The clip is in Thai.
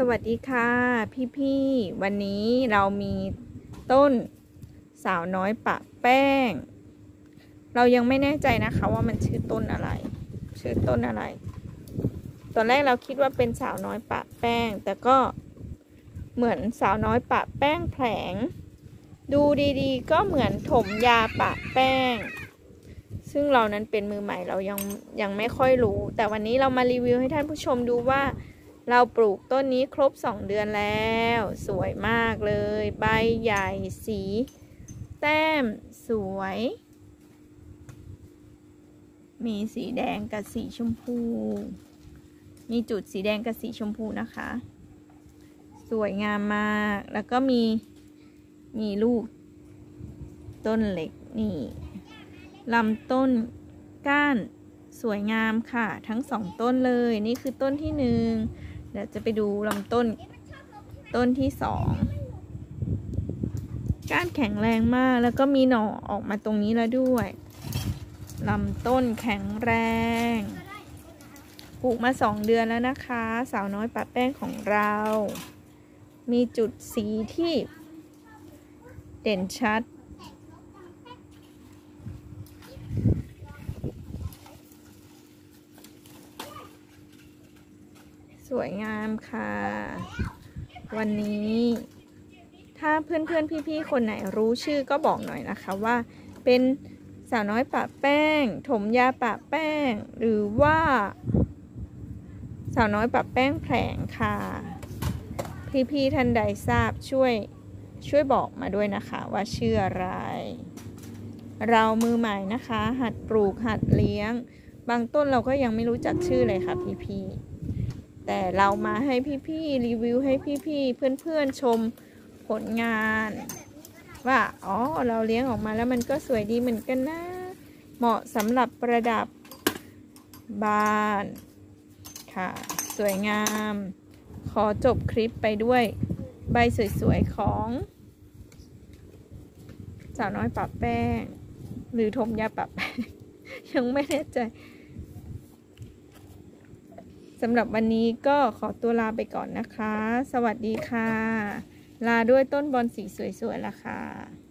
สวัสดีค่ะพี่ๆ วันนี้เรามีต้นสาวน้อยปะแป้ง เรายังไม่แน่ใจนะคะว่ามันชื่อต้นอะไร ชื่อต้นอะไร ตอนแรกเราคิดว่าเป็นสาวน้อยปะแป้ง แต่ก็เหมือนสาวน้อยปะแป้งแผลง ดูดีๆ ก็เหมือนถมยาปะแป้ง ซึ่งเรานั้นเป็นมือใหม่เรายังยังไม่ค่อยรู้ แต่วันนี้เรามารีวิวให้ท่านผู้ชมดูว่า เราปลูกต้นนี้ครบ 2 เดือนแล้ว สวยมากเลย ใบใหญ่สี แต้มสวย มีสีแดงกับสีชมพู มีจุดสีแดงกับสีชมพูนะคะ สวยงามมาก แล้วก็มีมีลูก ต้นเล็กนี่ลำต้นก้านสวยงามค่ะ ทั้งสองต้นเลยนี่คือต้นที่หนึ่ง เดี๋ยวจะไปดูลำต้นต้นที่สองก้านแข็งแรงมากแล้วก็มีหน่อออกมาตรงนี้แล้วด้วยลำต้นแข็งแรง ปลูกมาสองเดือนแล้วนะคะ สาวน้อยปะแป้งของเรา มีจุดสีที่เด่นชัด วยงามค่ะ วันนี้ ถ้าเพื่อนๆ พี่ๆ คนไหนรู้ชื่อก็บอกหน่อยนะคะว่า เป็นสาวน้อยปะแป้ง ถมยาปะแป้ง หรือว่า สาวน้อยปะแป้งแผลงค่ะ พี่ๆ ท่านใดทราบช่วยช่วยบอกมาด้วยนะคะว่าชื่ออะไร เรามือใหม่นะคะ หัดปลูกหัดเลี้ยง บางต้นเราก็ยังไม่รู้จักชื่อเลยค่ะพี่ๆ แต่เรามาให้พี่ๆรีวิวให้พี่ๆเพื่อนๆชมผลงาน ว่าอ๋อเราเลี้ยงออกมาแล้วมันก็สวยดีเหมือนกันนะ เหมาะสำหรับประดับบ้านค่ะ สวยงาม ขอจบคลิปไปด้วยใบสวยๆของสาวน้อยปะแป้ง หรือทมยาปะแป้ง ยังไม่แน่ใจ สำหรับวันนี้ก็ขอตัวลาไปก่อนนะคะ สวัสดีค่ะ ลาด้วยต้นบอลสีสวยๆละค่ะ